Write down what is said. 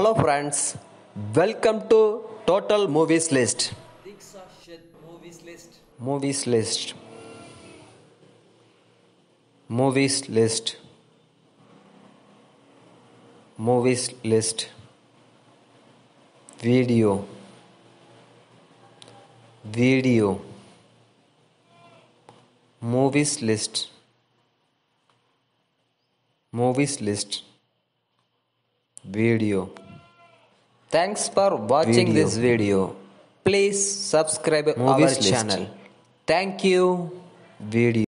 Hello friends, welcome to Total Movies List. Movies List. Movies List. Movies List. Movies List. Video. Video. Movies List. Movies List. Video. Thanks for watching Video. this video. Please subscribe Movies our list. channel. Thank you. video